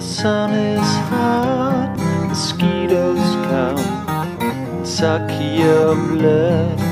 the sun is hot, mosquitoes come and suck your blood.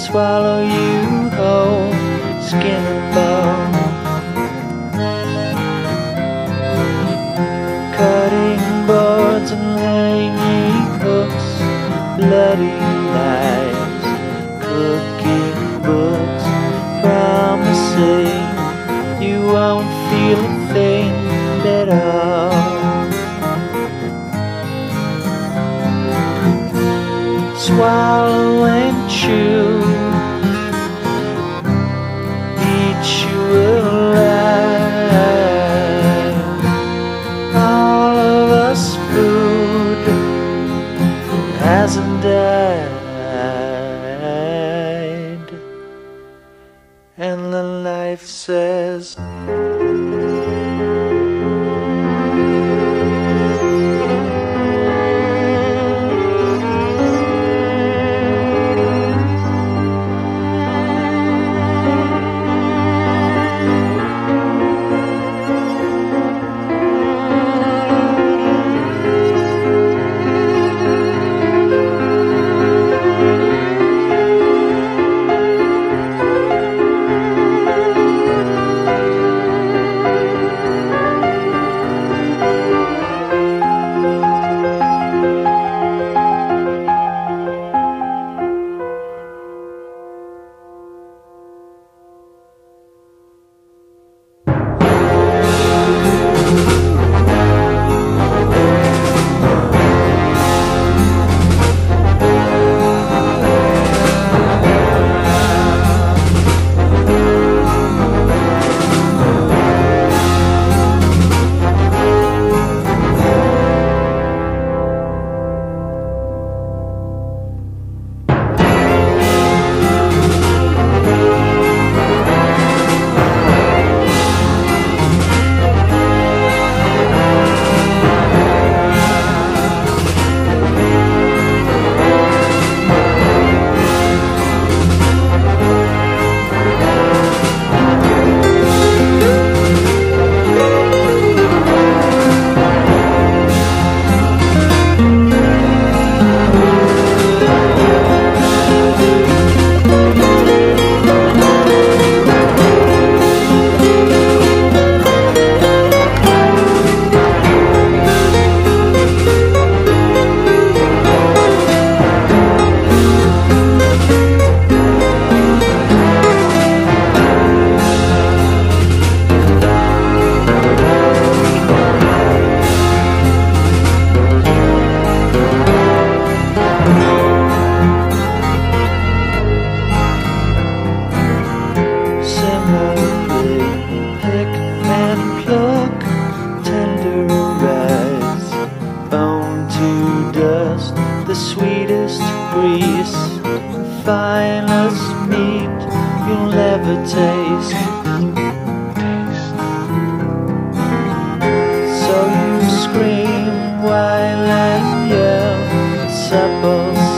swallow you whole, skin and bone. Cutting boards and hanging hooks, bloody knives, cooking books, promising you won't feel a thing at all. Swallow and chew. and the knife says.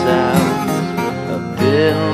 sounds of.